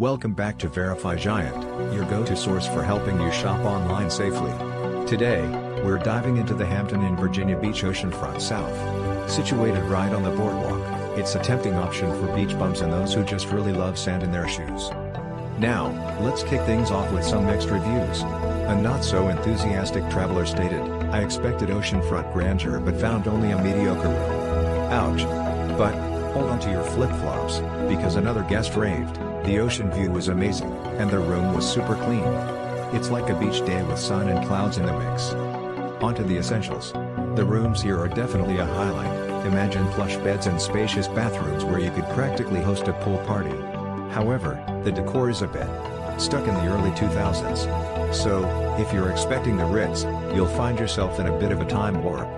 Welcome back to Verify Giant, your go-to source for helping you shop online safely. Today, we're diving into the Hampton Inn Virginia Beach Oceanfront South. Situated right on the boardwalk, it's a tempting option for beach bums and those who just really love sand in their shoes. Now, let's kick things off with some mixed reviews. A not-so-enthusiastic traveler stated, I expected oceanfront grandeur but found only a mediocre room. Ouch. But, hold on to your flip-flops, because another guest raved, the ocean view was amazing, and the room was super clean. It's like a beach day with sun and clouds in the mix. Onto the essentials. The rooms here are definitely a highlight, imagine plush beds and spacious bathrooms where you could practically host a pool party. However, the decor is a bit stuck in the early 2000s. So, if you're expecting the Ritz, you'll find yourself in a bit of a time warp.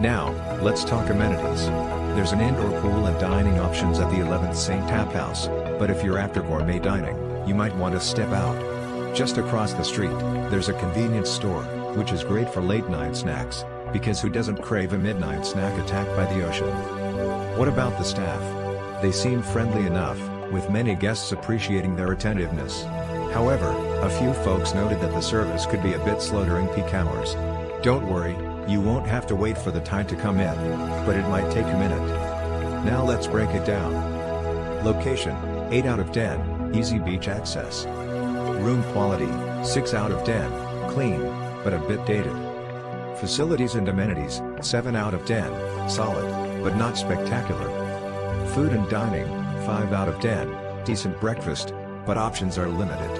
Now, let's talk amenities. There's an indoor pool and dining options at the 11th St. Tap House, but if you're after gourmet dining, you might want to step out. Just across the street, there's a convenience store, which is great for late night snacks, because who doesn't crave a midnight snack attack by the ocean? What about the staff? They seem friendly enough, with many guests appreciating their attentiveness. However, a few folks noted that the service could be a bit slow during peak hours. Don't worry, you won't have to wait for the tide to come in, but it might take a minute. Now let's break it down. Location, 8 out of 10, easy beach access. Room quality, 6 out of 10, clean, but a bit dated. Facilities and amenities, 7 out of 10, solid, but not spectacular. Food and dining, 5 out of 10, decent breakfast, but options are limited.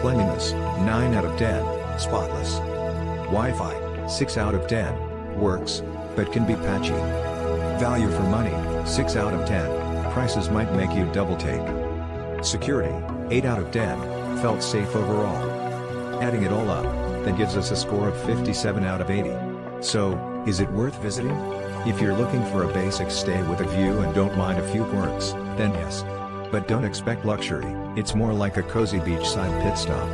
Cleanliness, 9 out of 10, spotless. Wi-Fi, 6 out of 10, works, but can be patchy. Value for money, 6 out of 10, prices might make you double take. Security, 8 out of 10, felt safe overall. Adding it all up, that gives us a score of 57 out of 80. So, is it worth visiting? If you're looking for a basic stay with a view and don't mind a few quirks, then yes. But don't expect luxury, it's more like a cozy beachside pit stop.